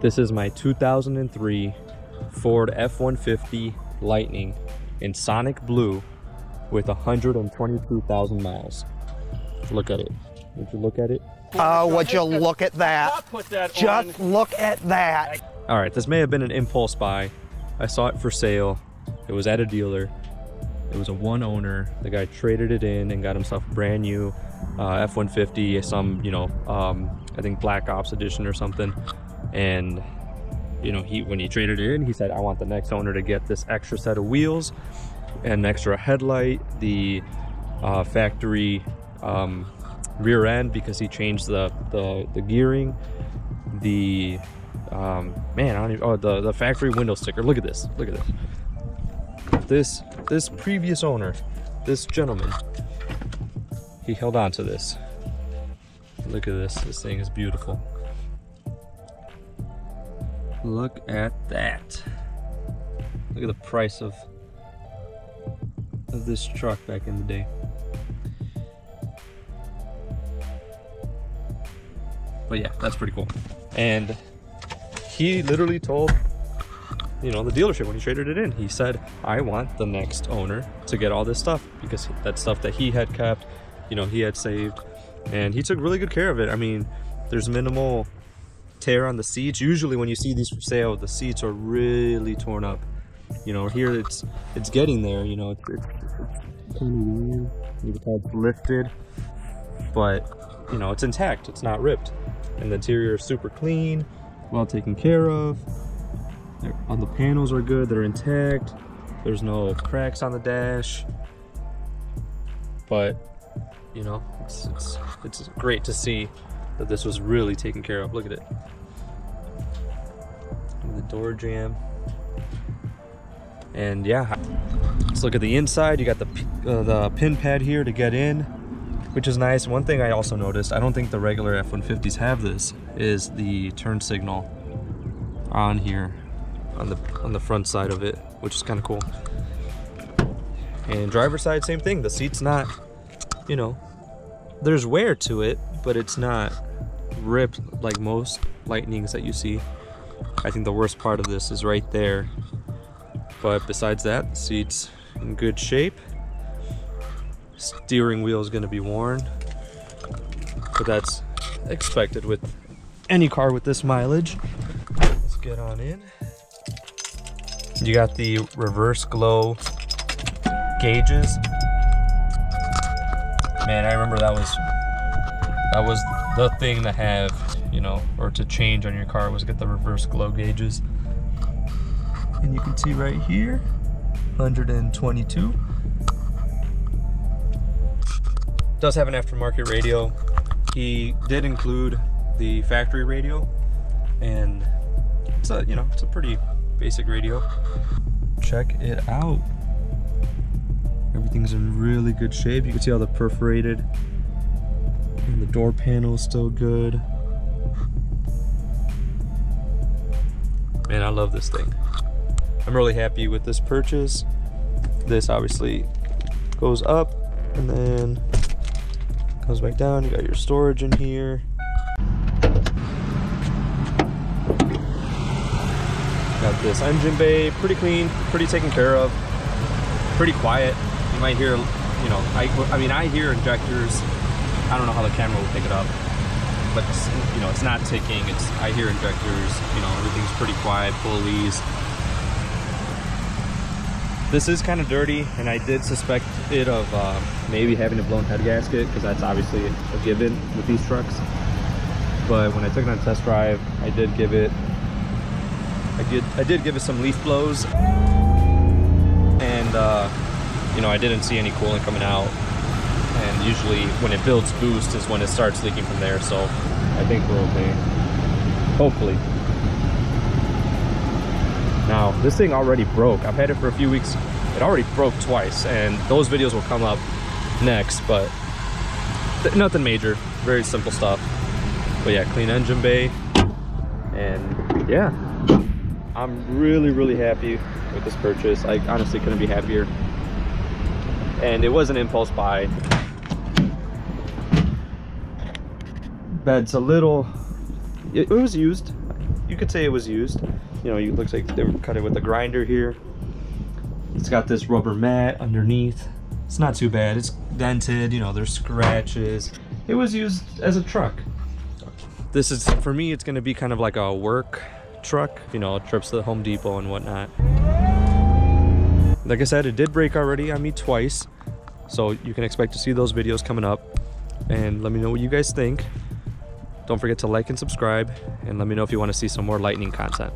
This is my 2003 Ford F-150 Lightning in Sonic Blue with 122,000 miles. Look at it. Would you look at it? Oh, would you look at that? That Just on. look at that. All right, this may have been an impulse buy. I saw it for sale. It was at a dealer. It was a one owner. The guy traded it in and got himself a brand new uh, F-150, some, you know, um, I think Black Ops edition or something. And, you know, he when he traded it in, he said, I want the next owner to get this extra set of wheels, an extra headlight, the uh, factory um, rear end because he changed the, the, the gearing, the um man i don't even oh the the factory window sticker. Look at this. Look at this. This this previous owner this gentleman he held on to this. Look at this. This thing is beautiful look at that. Look at the price of of this truck back in the day. But yeah that's pretty cool. And he literally told you know the dealership when he traded it in. He said i want the next owner to get all this stuff because that stuff that he had kept you know he had saved. And he took really good care of it. I mean there's minimal tear on the seats. Usually when you see these for sale the seats are really torn up. You know here it's it's getting there you know it's, it's, kind of weird. You can it's lifted but you know it's intact. It's not ripped. And the interior is super clean well taken care of. On the panels are good. They're intact. There's no cracks on the dash. But you know it's, it's it's great to see that this was really taken care of look at it the door jamb and yeah let's look at the inside you got the uh, the pin pad here to get in which is nice. One thing I also noticed, I don't think the regular F-150s have this, is the turn signal on here, on the on the front side of it, which is kind of cool. And driver side, same thing. The seat's not, you know, there's wear to it, but it's not ripped like most Lightnings that you see. I think the worst part of this is right there. But besides that, the seat's in good shape. Steering wheel is going to be worn. But that's expected with any car with this mileage. Let's get on in. You got the reverse glow gauges. Man i remember that was that was the thing to have you know or to change on your car was get the reverse glow gauges and you can see right here 122 does have an aftermarket radio. He did include the factory radio, and it's a you know it's a pretty basic radio. Check it out. Everything's in really good shape. You can see all the perforated, and the door panel is still good. Man, I love this thing. I'm really happy with this purchase. This obviously goes up and then Goes back down, you got your storage in here. Got this engine bay, pretty clean, pretty taken care of, pretty quiet. You might hear, you know, I, I mean, I hear injectors. I don't know how the camera will pick it up, but you know, it's not ticking. It's I hear injectors. You know, everything's pretty quiet, pulleys. This is kind of dirty, and I did suspect it of uh, maybe having a blown head gasket, because that's obviously a given with these trucks. But when I took it on test drive, I did give it, I did, I did give it some leaf blows, and uh, you know, I didn't see any coolant coming out. And usually, when it builds boost, is when it starts leaking from there. So I think we're okay. Hopefully. Now, this thing already broke. I've had it for a few weeks. It already broke twice, and those videos will come up next, but th- nothing major. Very simple stuff. But yeah, clean engine bay. And yeah, I'm really, really happy with this purchase. I honestly couldn't be happier. And it was an impulse buy. Bed's a little, it, it was used. you could say it was used. You know, it looks like they cut it with a grinder here. It's got this rubber mat underneath. It's not too bad. It's dented, you know, there's scratches. It was used as a truck. This is, for me, it's gonna be kind of like a work truck, you know, trips to the Home Depot and whatnot. Like I said, it did break already on me twice. So you can expect to see those videos coming up. And let me know what you guys think. Don't forget to like and subscribe. And let me know if you want to see some more lightning content.